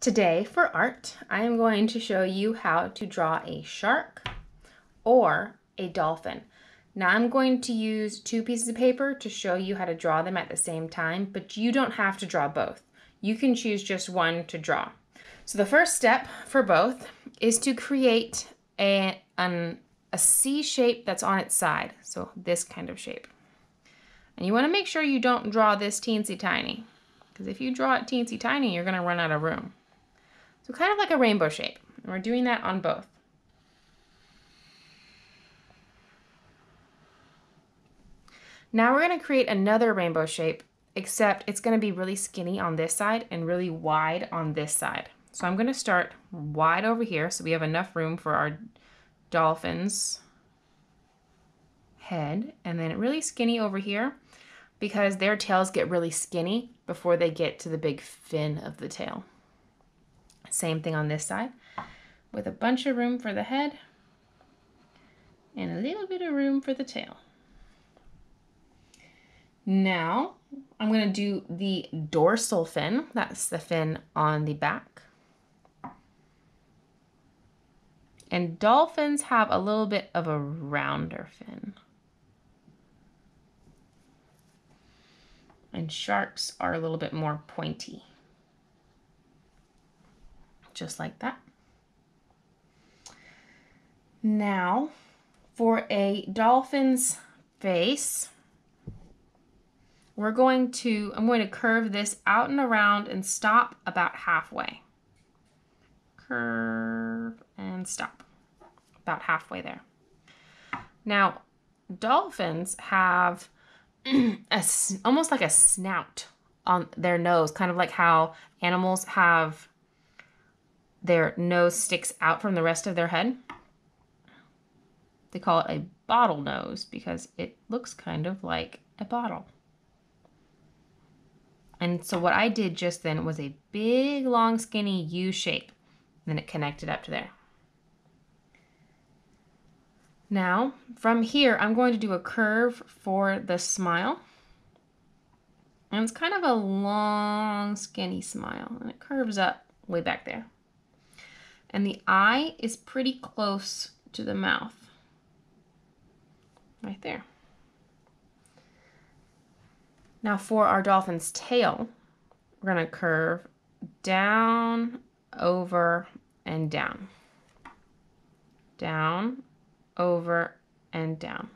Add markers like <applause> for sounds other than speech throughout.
Today for art, I am going to show you how to draw a shark or a dolphin. Now I'm going to use two pieces of paper to show you how to draw them at the same time, but you don't have to draw both. You can choose just one to draw. So the first step for both is to create a, an, a C shape that's on its side. So this kind of shape. And you want to make sure you don't draw this teensy tiny. Because if you draw it teensy tiny, you're going to run out of room. So kind of like a rainbow shape. And we're doing that on both. Now we're going to create another rainbow shape, except it's going to be really skinny on this side and really wide on this side. So I'm going to start wide over here so we have enough room for our dolphin's head and then really skinny over here because their tails get really skinny before they get to the big fin of the tail. Same thing on this side with a bunch of room for the head and a little bit of room for the tail. Now I'm going to do the dorsal fin. That's the fin on the back. And dolphins have a little bit of a rounder fin. And sharks are a little bit more pointy just like that. Now, for a dolphin's face, we're going to, I'm going to curve this out and around and stop about halfway. Curve and stop, about halfway there. Now, dolphins have <clears throat> a, almost like a snout on their nose, kind of like how animals have their nose sticks out from the rest of their head. They call it a bottle nose because it looks kind of like a bottle. And so what I did just then was a big, long, skinny U shape. And then it connected up to there. Now, from here, I'm going to do a curve for the smile. And it's kind of a long, skinny smile. And it curves up way back there and the eye is pretty close to the mouth. Right there. Now for our dolphin's tail, we're going to curve down, over, and down. Down, over, and down.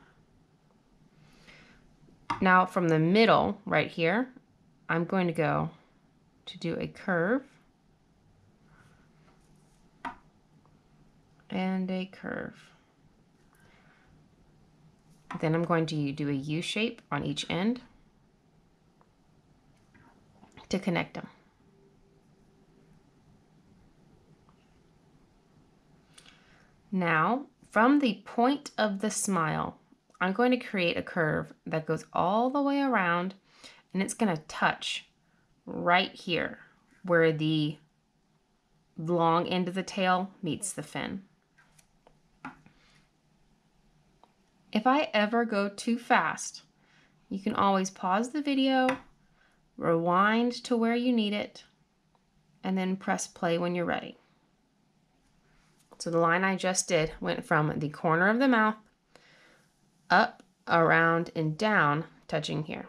Now from the middle, right here, I'm going to go to do a curve and a curve. Then I'm going to do a U shape on each end to connect them. Now, from the point of the smile, I'm going to create a curve that goes all the way around and it's going to touch right here where the long end of the tail meets the fin. If I ever go too fast, you can always pause the video, rewind to where you need it, and then press play when you're ready. So the line I just did went from the corner of the mouth up, around, and down, touching here.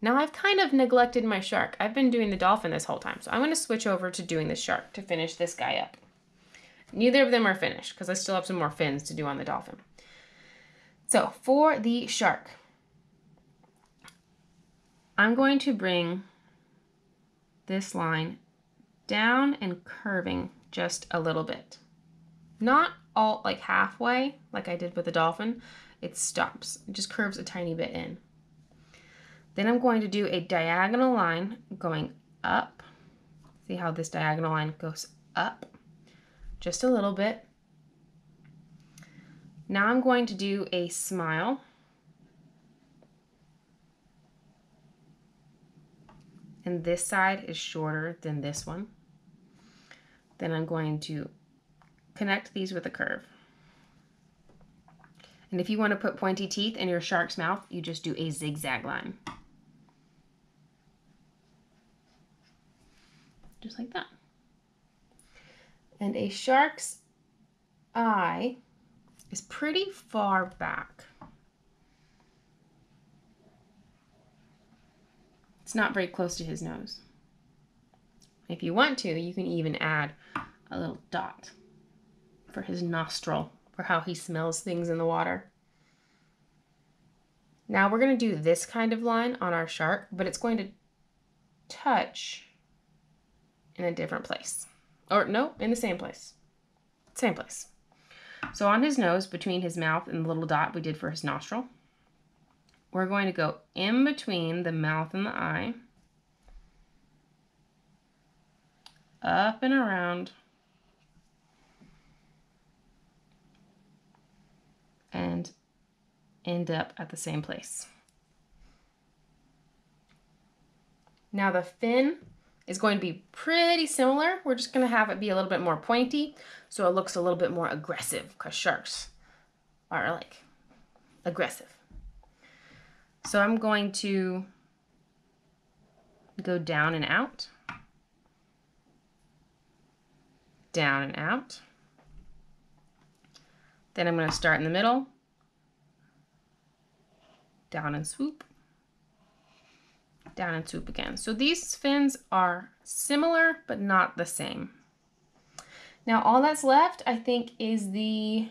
Now I've kind of neglected my shark. I've been doing the dolphin this whole time, so I'm going to switch over to doing the shark to finish this guy up. Neither of them are finished because I still have some more fins to do on the dolphin. So for the shark, I'm going to bring this line down and curving just a little bit. Not all like halfway like I did with the dolphin. It stops. It just curves a tiny bit in. Then I'm going to do a diagonal line going up. See how this diagonal line goes up just a little bit. Now I'm going to do a smile. And this side is shorter than this one. Then I'm going to connect these with a curve. And if you want to put pointy teeth in your shark's mouth, you just do a zigzag line. Just like that. And a shark's eye is pretty far back. It's not very close to his nose. If you want to, you can even add a little dot for his nostril, for how he smells things in the water. Now we're going to do this kind of line on our shark, but it's going to touch in a different place. Or no, in the same place. Same place. So on his nose, between his mouth and the little dot we did for his nostril, we're going to go in between the mouth and the eye, up and around, and end up at the same place. Now the fin is going to be pretty similar. We're just going to have it be a little bit more pointy so it looks a little bit more aggressive because sharks are like aggressive. So I'm going to go down and out, down and out. Then I'm going to start in the middle, down and swoop, down and swoop again. So these fins are similar, but not the same. Now all that's left, I think, is the,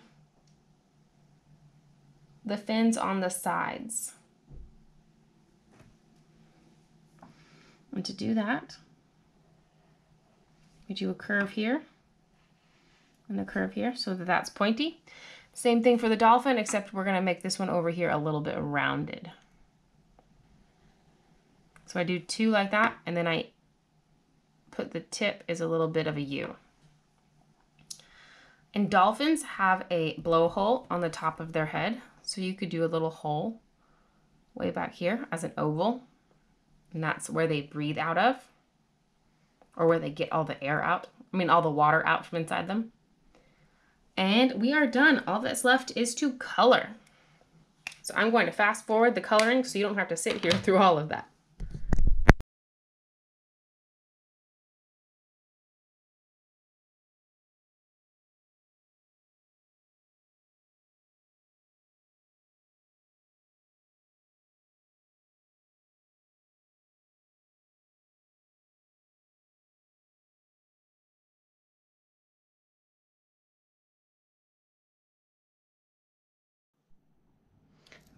the fins on the sides. And to do that, we do a curve here and a curve here so that that's pointy. Same thing for the dolphin, except we're gonna make this one over here a little bit rounded. So I do two like that, and then I put the tip as a little bit of a U. And dolphins have a blowhole on the top of their head. So you could do a little hole way back here as an oval and that's where they breathe out of or where they get all the air out. I mean, all the water out from inside them. And we are done. All that's left is to color. So I'm going to fast forward the coloring so you don't have to sit here <laughs> through all of that.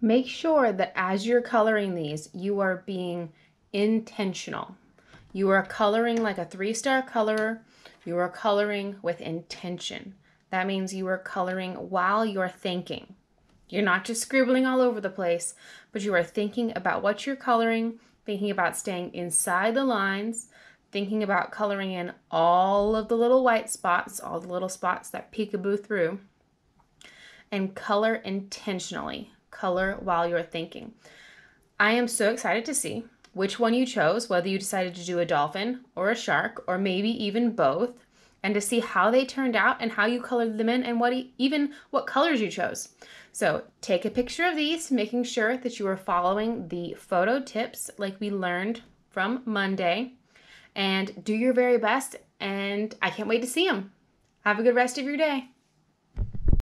Make sure that as you're coloring these, you are being intentional. You are coloring like a three-star colorer. You are coloring with intention. That means you are coloring while you're thinking. You're not just scribbling all over the place, but you are thinking about what you're coloring, thinking about staying inside the lines, thinking about coloring in all of the little white spots, all the little spots that peekaboo through, and color intentionally color while you're thinking. I am so excited to see which one you chose, whether you decided to do a dolphin or a shark, or maybe even both, and to see how they turned out and how you colored them in and what even what colors you chose. So take a picture of these, making sure that you are following the photo tips like we learned from Monday, and do your very best. And I can't wait to see them. Have a good rest of your day.